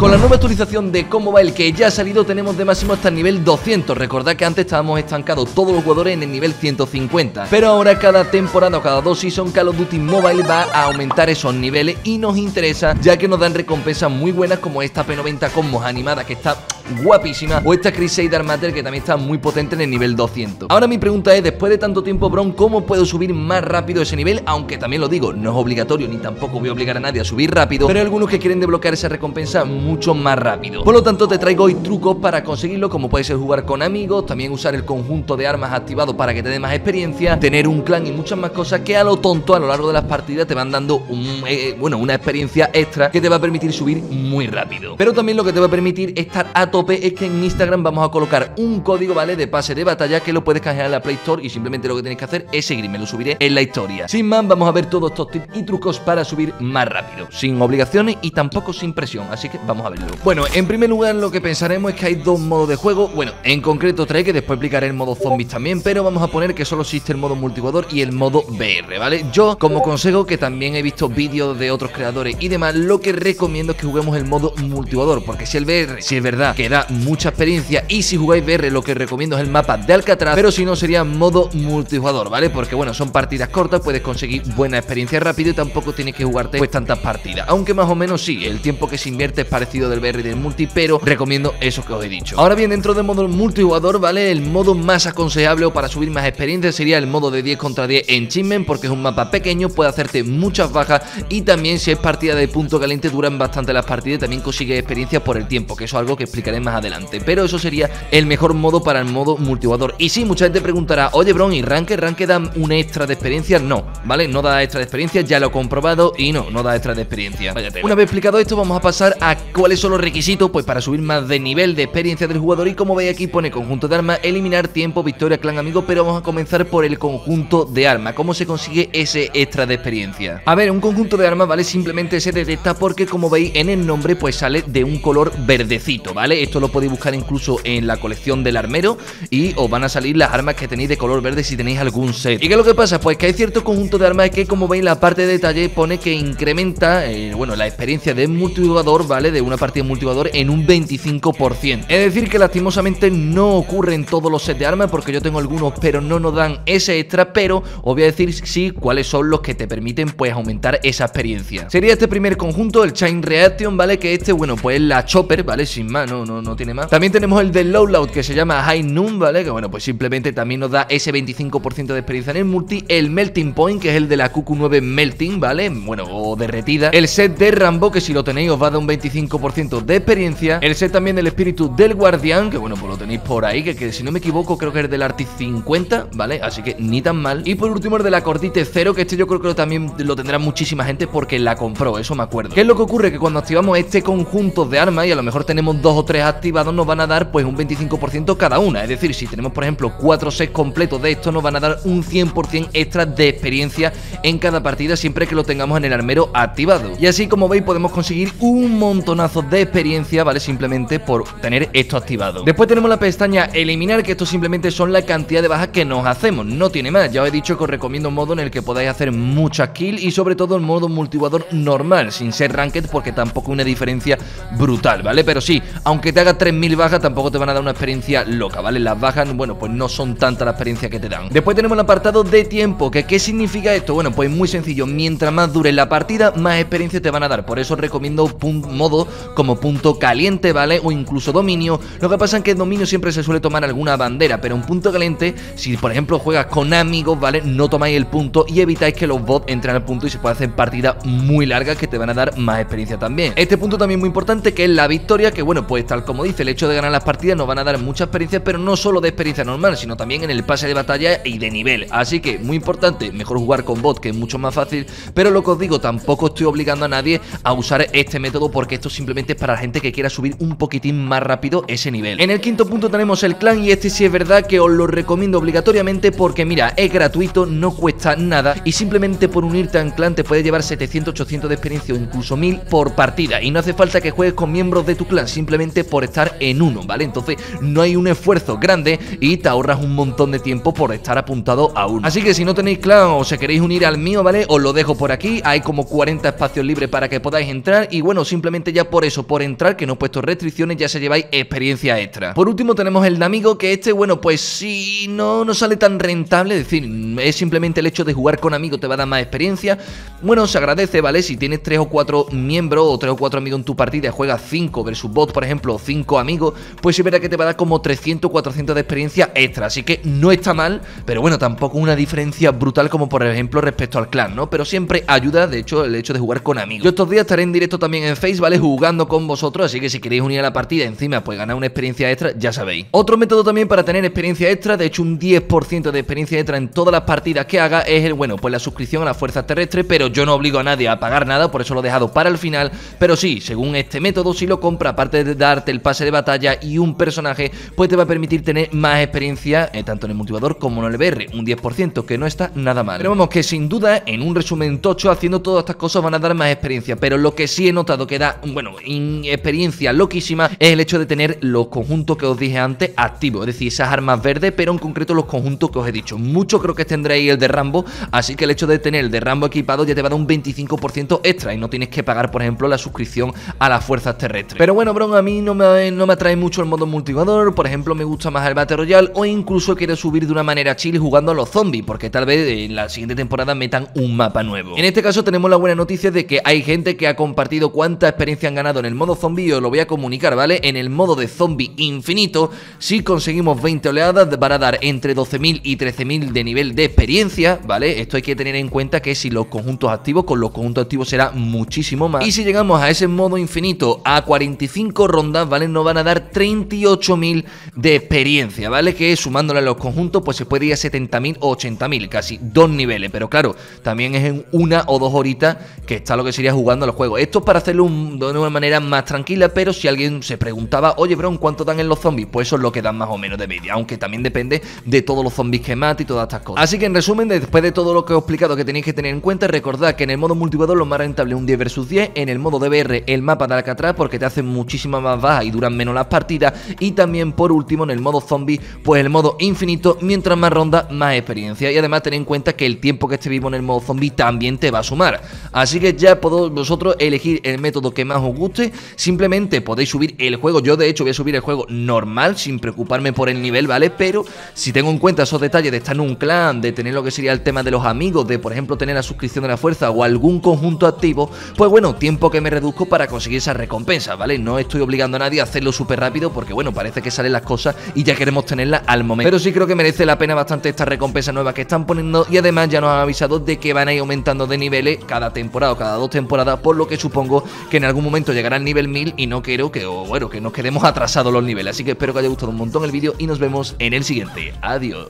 Con la nueva actualización de cómo va el que ya ha salido tenemos de máximo hasta el nivel 200. Recordad que antes estábamos estancados todos los jugadores en el nivel 150. Pero ahora cada temporada o cada dos season Call of Duty Mobile va a aumentar esos niveles y nos interesa ya que nos dan recompensas muy buenas como esta P90 Cosmos animada que está guapísima o esta Crusader Matter que también está muy potente en el nivel 200. Ahora mi pregunta es, después de tanto tiempo Bron, ¿cómo puedo subir más rápido ese nivel? Aunque también lo digo, no es obligatorio ni tampoco voy a obligar a nadie a subir rápido, pero hay algunos que quieren desbloquear esa recompensa mucho más rápido. Por lo tanto te traigo hoy trucos para conseguirlo como puede ser jugar con amigos, también usar el conjunto de armas activado para que te dé más experiencia, tener un clan y muchas más cosas que a lo tonto a lo largo de las partidas te van dando eh, bueno, una experiencia extra que te va a permitir subir muy rápido. Pero también lo que te va a permitir estar a es que en Instagram vamos a colocar un código, ¿vale? De pase de batalla que lo puedes canjear en la Play Store y simplemente lo que tenéis que hacer es seguirme, lo subiré en la historia. Sin más, vamos a ver todos estos tips y trucos para subir más rápido, sin obligaciones y tampoco sin presión, así que vamos a verlo. Bueno, en primer lugar lo que pensaremos es que hay dos modos de juego, bueno, en concreto tres, que después explicaré el modo zombies también, pero vamos a poner que solo existe el modo multijugador y el modo VR, ¿vale? Yo, como consejo, que también he visto vídeos de otros creadores y demás, lo que recomiendo es que juguemos el modo multijugador, porque si el VR, si es verdad que da mucha experiencia y si jugáis VR lo que recomiendo es el mapa de Alcatraz, pero si no sería modo multijugador, ¿vale? Porque bueno, son partidas cortas, puedes conseguir buena experiencia rápido y tampoco tienes que jugarte pues tantas partidas, aunque más o menos sí, el tiempo que se invierte es parecido del VR y del multi, pero recomiendo eso que os he dicho. Ahora bien, dentro del modo multijugador, ¿vale? El modo más aconsejable o para subir más experiencia sería el modo de 10 contra 10 en Chismen, porque es un mapa pequeño, puede hacerte muchas bajas y también si es partida de punto caliente duran bastante las partidas y también consigue experiencia por el tiempo, que eso es algo que explicaré más adelante. Pero eso sería el mejor modo para el modo multijugador. Y sí, mucha gente preguntará, oye Bron, ¿y Ranked? ¿Ranked da un extra de experiencia? No, ¿vale? No da extra de experiencia, ya lo he comprobado y no, no da extra de experiencia. Una vez explicado esto, vamos a pasar a cuáles son los requisitos pues para subir más de nivel de experiencia del jugador y como veis aquí pone conjunto de armas, eliminar tiempo, victoria, clan amigo, pero vamos a comenzar por el conjunto de armas. ¿Cómo se consigue ese extra de experiencia? A ver, un conjunto de armas, ¿vale? Simplemente se detecta porque como veis en el nombre pues sale de un color verdecito, ¿vale? Esto lo podéis buscar incluso en la colección del armero y os van a salir las armas que tenéis de color verde si tenéis algún set. ¿Y qué es lo que pasa? Pues que hay cierto conjunto de armas que como veis la parte de detalle pone que incrementa, eh, bueno, la experiencia de multijugador, ¿vale? De una partida multijugador en un 25%. Es decir que lastimosamente no ocurre en todos los sets de armas porque yo tengo algunos pero no nos dan ese extra, pero os voy a decir sí cuáles son los que te permiten pues aumentar esa experiencia. Sería este primer conjunto, el Chain Reaction, ¿vale? Que este, bueno, pues la Chopper, ¿vale? Sin más, no, no, tiene más. También tenemos el del Low Loud que se llama High Noon, ¿vale? Que bueno, pues simplemente también nos da ese 25% de experiencia en el multi. El Melting Point, que es el de la QQ9 Melting, ¿vale? Bueno, o derretida. El set de Rambo, que si lo tenéis os va a dar un 25% de experiencia. El set también del espíritu del Guardián, que bueno, pues lo tenéis por ahí, que, que si no me equivoco creo que es del Artis 50, ¿vale? Así que ni tan mal. Y por último el de la Cordite Cero, que este yo creo que también lo tendrá muchísima gente porque la compró, eso me acuerdo. ¿Qué es lo que ocurre? Que cuando activamos este conjunto de armas y a lo mejor tenemos dos o tres activados, nos van a dar pues un 25% cada una. Es decir, si tenemos por ejemplo cuatro sets completos de esto, nos van a dar un 100% extra de experiencia en cada partida siempre que lo tengamos en el armero activado. Y así como veis podemos conseguir un montonazo de experiencia, ¿vale? Simplemente por tener esto activado. Después tenemos la pestaña eliminar, que esto simplemente son la cantidad de bajas que nos hacemos. No tiene más, ya os he dicho que os recomiendo un modo en el que podáis hacer muchas kills y sobre todo el modo multijugador normal, sin ser ranked porque tampoco una diferencia brutal, ¿vale? Pero sí, aunque te haga 3000 bajas tampoco te van a dar una experiencia loca, ¿vale? Las bajas, bueno, pues no son tanta la experiencia que te dan. Después tenemos el apartado de tiempo, que ¿qué significa esto? Bueno, pues muy sencillo, mientras más dure la partida, más experiencia te van a dar. Por eso recomiendo modo como punto caliente, ¿vale? O incluso dominio. Lo que pasa es que en dominio siempre se suele tomar alguna bandera, pero en punto caliente, si por ejemplo juegas con amigos, ¿vale? No tomáis el punto y evitáis que los bots entren al punto y se puede hacer partidas muy largas que te van a dar más experiencia también. Este punto también muy importante que es la victoria, que bueno, pues tal como dice, el hecho de ganar las partidas nos van a dar mucha experiencia, pero no solo de experiencia normal, sino también en el pase de batalla y de nivel. Así que muy importante, mejor jugar con bot, que es mucho más fácil, pero lo que os digo, tampoco estoy obligando a nadie a usar este método porque esto simplemente es para la gente que quiera subir un poquitín más rápido ese nivel. En el quinto punto tenemos el clan y este sí es verdad que os lo recomiendo obligatoriamente porque mira, es gratuito, no cuesta nada y simplemente por unirte a un clan te puede llevar 700, 800 de experiencia o incluso 1000 por partida y no hace falta que juegues con miembros de tu clan, simplemente por estar en uno, ¿vale? Entonces no hay un esfuerzo grande y te ahorras un montón de tiempo por estar apuntado a uno. Así que si no tenéis clan o se queréis unir al mío, ¿vale? Os lo dejo por aquí, hay como 40 espacios libres para que podáis entrar y bueno, simplemente ya por eso, por entrar, que no he puesto restricciones, ya se lleváis experiencia extra. Por último tenemos el de amigo, que este, bueno, pues si no, no sale tan rentable, es decir, es simplemente el hecho de jugar con amigos te va a dar más experiencia, bueno, se agradece, ¿vale? Si tienes 3 o 4 miembros o 3 o 4 amigos en tu partida juegas 5 versus bot, por ejemplo, 5 amigos, pues sí verá que te va a dar como 300 o 400 de experiencia extra, así que no está mal, pero bueno, tampoco una diferencia brutal como por ejemplo respecto al clan, ¿no? Pero siempre ayuda, de hecho, el hecho de jugar con amigos. Yo estos días estaré en directo también en Face, ¿vale? Jugando con vosotros, así que si queréis unir a la partida encima, pues ganar una experiencia extra, ya sabéis. Otro método también para tener experiencia extra, de hecho un 10% de experiencia extra en todas las partidas que haga es el, bueno, pues la suscripción a la fuerza terrestre, pero yo no obligo a nadie a pagar nada, por eso lo he dejado para el final, pero sí, según este método, si lo compra, aparte de el pase de batalla y un personaje, pues te va a permitir tener más experiencia, eh, tanto en el multijugador como en el VR, un 10%, que no está nada mal. Pero vamos, que sin duda, en un resumen tocho, haciendo todas estas cosas van a dar más experiencia, pero lo que sí he notado que da, bueno, experiencia loquísima es el hecho de tener los conjuntos que os dije antes activos, es decir, esas armas verdes, pero en concreto los conjuntos que os he dicho. Mucho creo que tendréis el de Rambo, así que el hecho de tener el de Rambo equipado ya te va a dar un 25% extra y no tienes que pagar, por ejemplo, la suscripción a las fuerzas terrestres. Pero bueno, bro, a mí no me, no me atrae mucho el modo multijugador, por ejemplo, me gusta más el Battle Royale o incluso quiero subir de una manera chill jugando a los zombies, porque tal vez en la siguiente temporada metan un mapa nuevo. En este caso tenemos la buena noticia de que hay gente que ha compartido cuánta experiencia han ganado en el modo zombie y os lo voy a comunicar, ¿vale? En el modo de zombie infinito, si conseguimos 20 oleadas, van a dar entre 12.000 y 13.000 de nivel de experiencia, ¿vale? Esto hay que tener en cuenta que si los conjuntos activos, con los conjuntos activos será muchísimo más. Y si llegamos a ese modo infinito a 45 rondas, ¿vale? Nos van a dar 38.000 de experiencia, ¿vale? Que sumándole a los conjuntos, pues se puede ir a 70.000 o 80.000, casi dos niveles. Pero claro, también es en una o dos horitas que está lo que sería jugando los juegos. Esto es para hacerlo de una manera más tranquila, pero si alguien se preguntaba, oye, bro, ¿cuánto dan en los zombies? Pues eso es lo que dan más o menos de media, aunque también depende de todos los zombies que mate y todas estas cosas. Así que en resumen, después de todo lo que he explicado que tenéis que tener en cuenta, recordad que en el modo multijugador lo más rentable es un 10 versus 10, en el modo de VR el mapa de Alcatraz porque te hacen muchísima más y duran menos las partidas, y también por último en el modo zombie, pues el modo infinito, mientras más ronda, más experiencia. Y además ten en cuenta que el tiempo que esté vivo en el modo zombie también te va a sumar. Así que ya podéis vosotros elegir el método que más os guste, simplemente podéis subir el juego, yo de hecho voy a subir el juego normal, sin preocuparme por el nivel, ¿vale? Pero si tengo en cuenta esos detalles de estar en un clan, de tener lo que sería el tema de los amigos, de por ejemplo tener la suscripción de la fuerza o algún conjunto activo, pues bueno, tiempo que me reduzco para conseguir esa recompensa, ¿vale? No estoy obligando a nadie hacerlo súper rápido porque bueno, parece que salen las cosas y ya queremos tenerlas al momento. Pero sí creo que merece la pena bastante esta recompensa nueva que están poniendo y además ya nos han avisado de que van a ir aumentando de niveles cada temporada o cada dos temporadas, por lo que supongo que en algún momento llegará al nivel 1000 y no quiero que, bueno, que nos quedemos atrasados los niveles. Así que espero que haya gustado un montón el vídeo y nos vemos en el siguiente. Adiós.